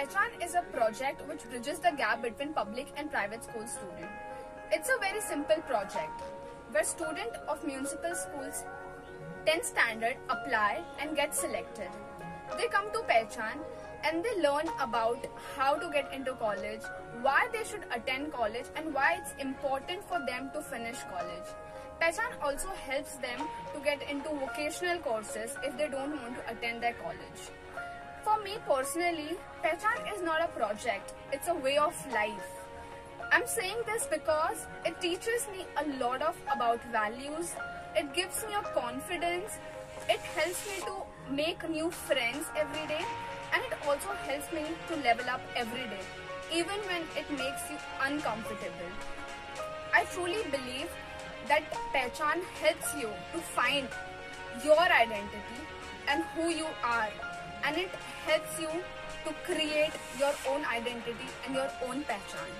Pehchaan is a project which bridges the gap between public and private school students. It's a very simple project where student of municipal schools 10 standard apply and get selected. They come to Pehchaan and they learn about how to get into college, why they should attend college and why it's important for them to finish college. Pehchaan also helps them to get into vocational courses if they don't want to attend their college. For me personally, Pehchaan is not a project, it's a way of life. I'm saying this because it teaches me a lot of about values, it gives me a confidence, it helps me to make new friends every day. And it also helps me to level up every day even when it makes you uncomfortable. I truly believe that Pehchaan helps you to find your identity and who you are and it helps you to create your own identity and your own Pehchaan.